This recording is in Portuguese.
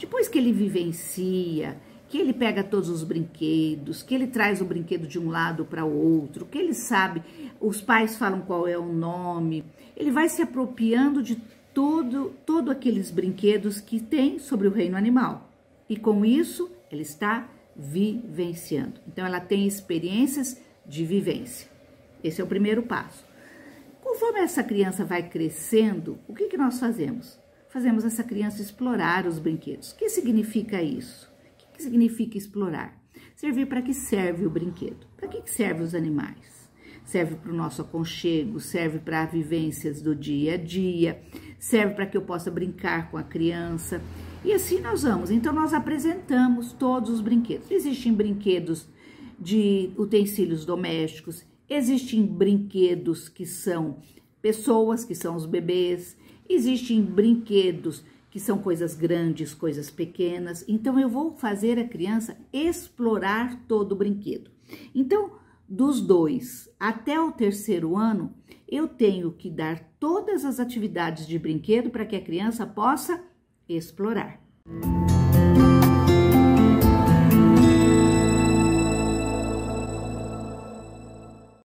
Depois que ele vivencia, que ele pega todos os brinquedos, que ele traz o brinquedo de um lado para o outro, que ele sabe, os pais falam qual é o nome, ele vai se apropriando de todo, todo aqueles brinquedos que tem sobre o reino animal. E com isso, ele está vivenciando. Então, ela tem experiências de vivência. Esse é o primeiro passo. Conforme essa criança vai crescendo, o que, que nós fazemos? Fazemos essa criança explorar os brinquedos. O que significa isso? O que, significa explorar? Servir para que serve o brinquedo? Para que, que serve os animais? Serve para o nosso aconchego, serve para vivências do dia a dia, serve para que eu possa brincar com a criança. E assim nós vamos. Então, nós apresentamos todos os brinquedos. Existem brinquedos de utensílios domésticos, existem brinquedos que são pessoas, que são os bebês, existem brinquedos que são coisas grandes, coisas pequenas. Então, eu vou fazer a criança explorar todo o brinquedo. Então, dos dois até o terceiro ano, eu tenho que dar todas as atividades de brinquedo para que a criança possa explorar.